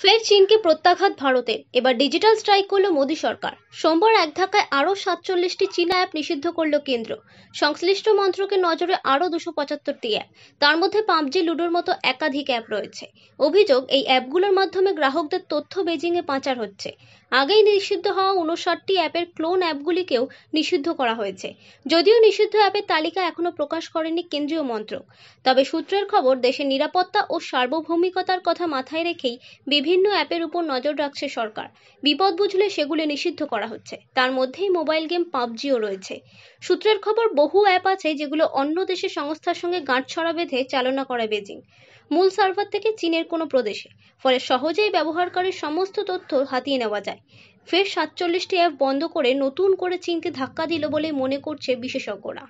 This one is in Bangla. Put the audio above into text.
ফের চীনকে প্রত্যাঘাত ভারতের এবার ডিজিটাল স্ট্রাইক করল মোদী সরকার। সোমবার এক ধাক্কায় আরও সাতচল্লিশটি চীনা অ্যাপ নিষিদ্ধ করল কেন্দ্র। সংশ্লিষ্ট মন্ত্রকের নজরে আরও দুশো পঁচাত্তরটি অ্যাপ। তার মধ্যে পাবজি, লুডোর মতো একাধিক অ্যাপ রয়েছে। অভিযোগ, এই অ্যাপগুলোর মাধ্যমে গ্রাহকদের তথ্য বেজিংয়ে পাচার হচ্ছে। আগেই নিষিদ্ধ হওয়া উনষাটটি অ্যাপের ক্লোন অ্যাপগুলিকেও নিষিদ্ধ করা হয়েছে। যদিও নিষিদ্ধ অ্যাপের তালিকা এখনও প্রকাশ করেনি কেন্দ্রীয় মন্ত্রক। তবে সূত্রের খবর, দেশের নিরাপত্তা ও সার্বভৌমিকতার কথা মাথায় রেখেই বিভিন্ন অ্যাপের উপর নজর রাখছে সরকার। বিপদ বুঝলে সেগুলি নিষিদ্ধ করা হচ্ছে। তার মধ্যেই মোবাইল গেম পাবজিও রয়েছে। সূত্রের খবর, বহু অ্যাপ আছে যেগুলো অন্য দেশের সংস্থার সঙ্গে গাঁটছড়া বেঁধে চালনা করে বেজিং। মূল সার্ভার থেকে চীনের কোনো প্রদেশে। ফলে সহজেই ব্যবহারকারীর সমস্ত তথ্য হাতিয়ে নেওয়া যায়। ফের সাতচল্লিশটি অ্যাপ বন্ধ করে নতুন করে চীনকে ধাক্কা দিল বলে মনে করছে বিশেষজ্ঞরা।